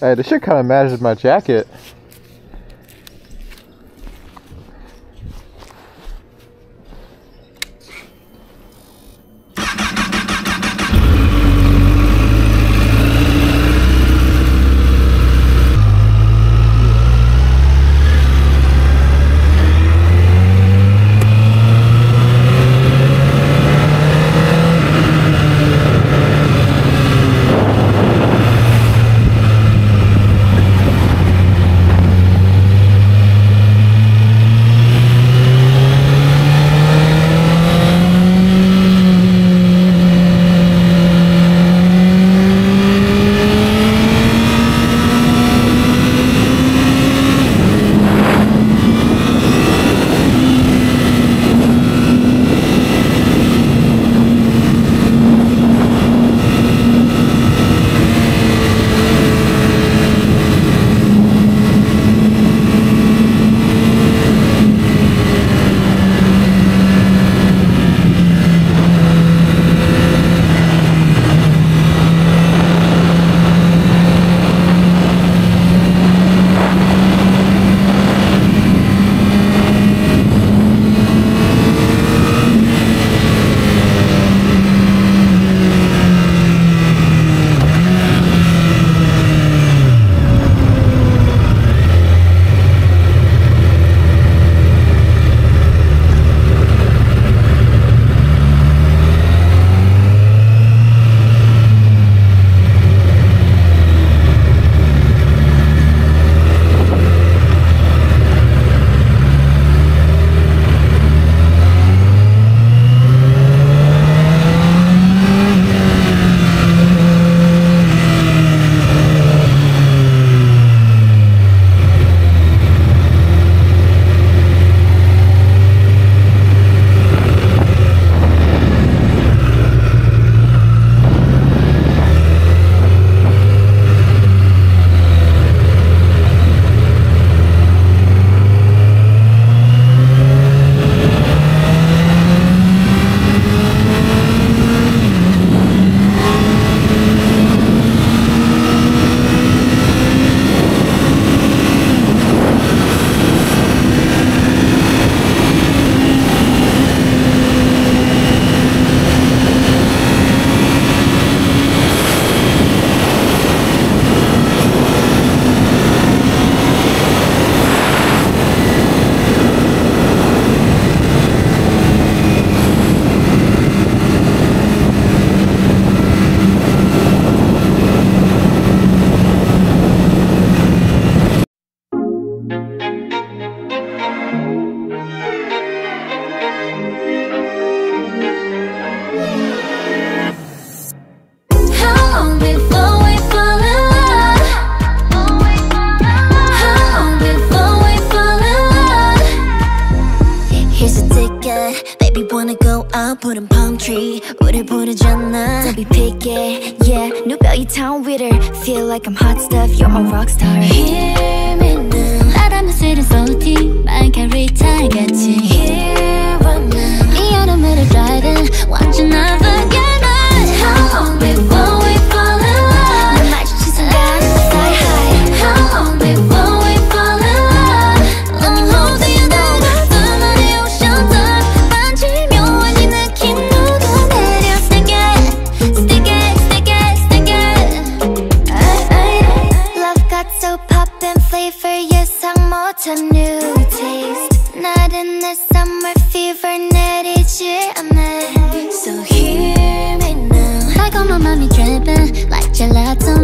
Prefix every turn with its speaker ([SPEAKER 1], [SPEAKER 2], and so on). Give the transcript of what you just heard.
[SPEAKER 1] Hey, this shit kind of matches my jacket.
[SPEAKER 2] got some